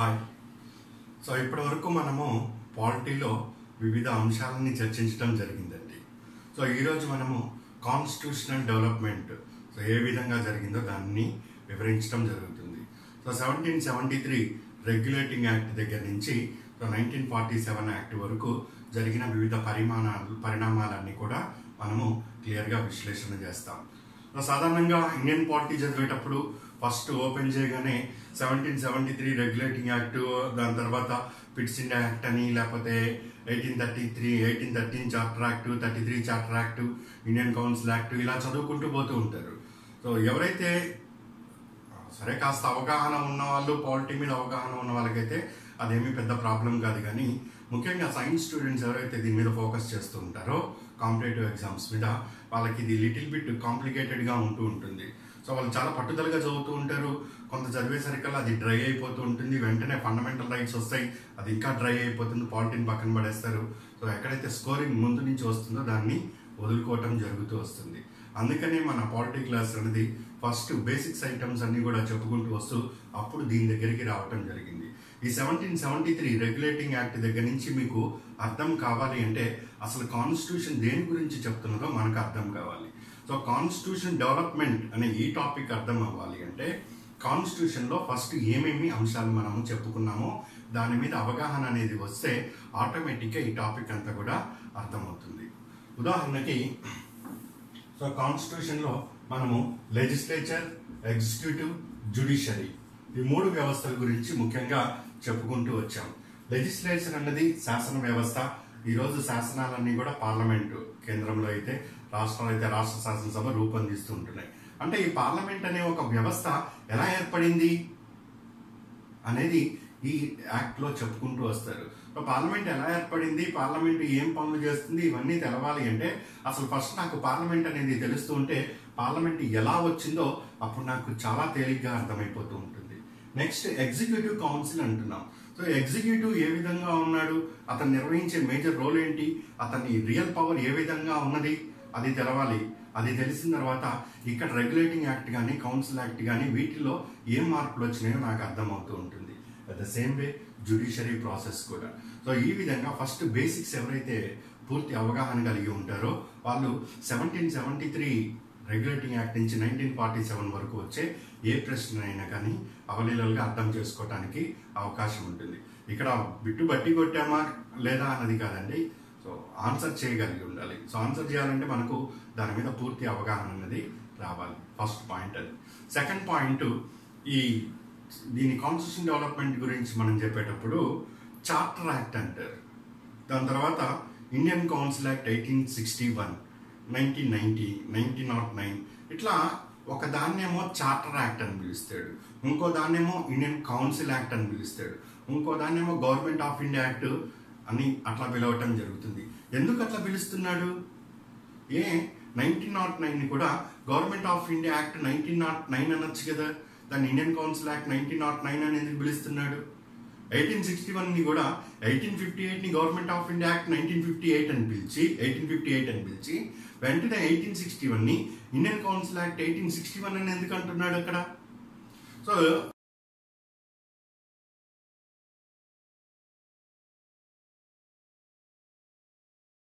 Hi. So ఇప్పటి వరకు మనము పాలిటీలో వివిధ అంశాలని చర్చించడం జరిగిందండి. సో ఈరోజు మనము కాన్స్టిట్యూషనల్ డెవలప్మెంట్ సో ఏ విధంగా జరిగిందో దాన్ని వివరించడం జరుగుతుంది. So seventeen seventy three regulating act దగ్గర నుంచి so nineteen forty seven act వరకు జరిగిన వివిధ పరిమాణాలు పరిణామాలన్నీ కూడా మనము క్లియర్గా విశ్లేషణ చేస్తాం. సో సాధారణంగా ఇండియన్ పాలిటీ చదివేటప్పుడు ఫస్ట్ ఓపెన్ చేయగానే seventeen seventy three regulating act దాని తర్వాత పిట్స్ ఇండియా యాక్ట్ అని లేకపోతే eighteen thirty three eighteen thirteen charter act thirty three charter act Indian council act ఇలా చదువుకుంటూ పోతూ ఉంటారు. సో ఎవరైతే సరే కాస్త అవగాహన ఉన్న వాళ్ళు పాలిటీ మీద అవగాహన ఉన్న వాళ్ళకైతే అదేమీ పెద్ద ప్రాబ్లం కాదు కానీ ముఖ్యంగా సైన్స్ స్టూడెంట్స్ ఎవరైతే దీని మీద ఫోకస్ చేస్తూ ఉంటారో కాంపిటేటివ్ ఎగ్జామ్స్ మీద వాళ్ళకి ఇది లిటిల్ బిట్ కాంప్లికేటెడ్గా ఉంటూ ఉంటుంది. సో వాళ్ళు చాలా పట్టుదలగా చదువుతూ ఉంటారు. కొంత చదివేసరికల్లా అది డ్రై అయిపోతూ ఉంటుంది. వెంటనే ఫండమెంటల్ రైట్స్ వస్తాయి. అది ఇంకా డ్రై అయిపోతుంది. పాలిటీని పక్కన పడేస్తారు. సో ఎక్కడైతే స్కోరింగ్ ముందు నుంచి వస్తుందో దాన్ని వదులుకోవటం జరుగుతూ వస్తుంది. అందుకనే మన పాలిటీ క్లాస్ అనేది ఫస్ట్ బేసిక్స్ ఐటమ్స్ అన్నీ కూడా చెప్పుకుంటూ వస్తూ అప్పుడు దీని దగ్గరికి రావటం జరిగింది. ఈ seventeen seventy three regulating act దగ్గర నుంచి మీకు అర్థం కావాలి అంటే అసలు కాన్స్టిట్యూషన్ దేని గురించి చెప్తున్నదో మనకు అర్థం కావాలి. సో కాన్స్టిట్యూషన్ డెవలప్మెంట్ అనే ఈ టాపిక్ అర్థం అవ్వాలి అంటే కాన్స్టిట్యూషన్లో ఫస్ట్ ఏమేమి అంశాలు మనము చెప్పుకున్నామో దాని మీద అవగాహన అనేది వస్తే ఆటోమేటిక్గా ఈ టాపిక్ అంతా కూడా అర్థమవుతుంది. ఉదాహరణకి సో కాన్స్టిట్యూషన్లో మనము లెజిస్లేచర్ ఎగ్జిక్యూటివ్ జుడిషరీ ఈ మూడు వ్యవస్థల గురించి ముఖ్యంగా చెప్పుకుంటూ వచ్చాం. లెజిస్లేచర్ అన్నది శాసన వ్యవస్థ ఈరోజు శాసనాలన్నీ కూడా పార్లమెంటు కేంద్రంలో అయితే రాష్ట్రాలు అయితే రాష్ట్ర శాసనసభ రూపొందిస్తూ ఉంటున్నాయి. అంటే ఈ పార్లమెంట్ అనే ఒక వ్యవస్థ ఎలా ఏర్పడింది అనేది ఈ యాక్ట్లో చెప్పుకుంటూ వస్తారు. పార్లమెంట్ ఎలా ఏర్పడింది పార్లమెంట్ ఏం పనులు చేస్తుంది ఇవన్నీ తెలవాలి అంటే అసలు ఫస్ట్ నాకు పార్లమెంట్ అనేది తెలుస్తూ ఉంటే పార్లమెంట్ ఎలా వచ్చిందో అప్పుడు నాకు చాలా తేలిగ్గా అర్థమైపోతూ ఉంటుంది. నెక్స్ట్ ఎగ్జిక్యూటివ్ కౌన్సిల్ అంటున్నాం. సో ఎగ్జిక్యూటివ్ ఏ విధంగా ఉన్నాడు అతను నిర్వహించే మేజర్ రోల్ ఏంటి అతని రియల్ పవర్ ఏ విధంగా ఉన్నది అది తెలవాలి. అది తెలిసిన తర్వాత ఇక్కడ రెగ్యులేటింగ్ యాక్ట్ కానీ కౌన్సిల్ యాక్ట్ కానీ వీటిలో ఏం మార్పులు వచ్చినాయో నాకు అర్థమవుతూ ఉంటుంది. At the same way judiciary process కూడా. సో ఈ విధంగా ఫస్ట్ బేసిక్స్ ఎవరైతే పూర్తి అవగాహన కలిగి ఉంటారో వాళ్ళు seventeen seventy three regulating act నుంచి నైన్టీన్ ఫార్టీ సెవెన్ వరకు వచ్చే ఏ ప్రశ్న అయినా కానీ అవలీలలుగా అర్థం చేసుకోవడానికి అవకాశం ఉంటుంది. ఇక్కడ బిట్టు బట్టి కొట్టామా లేదా అన్నది కాదండి. సో ఆన్సర్ చేయగలిగి ఉండాలి. సో ఆన్సర్ చేయాలంటే మనకు దాని మీద పూర్తి అవగాహన అనేది రావాలి. ఫస్ట్ పాయింట్ అది. సెకండ్ పాయింట్ ఈ దీని కాన్స్టిట్యూషన్ డెవలప్మెంట్ గురించి మనం చెప్పేటప్పుడు చార్టర్ యాక్ట్ అంటారు. దాని తర్వాత Indian council act eighteen sixty one nineteen ninety nineteen naught nine. ఇట్లా ఒక దాన్నేమో చార్టర్ యాక్ట్ అని పిలుస్తాడు. ఇంకో దాన్నేమో ఇండియన్ కౌన్సిల్ యాక్ట్ అని పిలుస్తాడు. ఇంకో దాన్నేమో గవర్నమెంట్ ఆఫ్ ఇండియా యాక్ట్ అని అట్లా పిలవటం జరుగుతుంది. ఎందుకు అట్లా పిలుస్తున్నాడు? ఏ నైన్టీన్ నాట్ నైన్ కూడా government of India act nineteen naught nine అనొచ్చు కదా. దాన్ని Indian council act nineteen naught nine అని ఎందుకు పిలుస్తున్నాడు? ఎయిటీన్ సిక్స్టీ వన్ని కూడా eighteen fifty ఎయిట్ని government of India act nineteen fifty eight అని పిలిచి ఎయిటీన్ ఫిఫ్టీ ఎయిట్ అని పిలిచి వెంటనే ఎయిటీన్ సిక్స్టీ వన్ని Indian council act eighteen sixty one అని ఎందుకు అంటున్నాడు అక్కడ? సో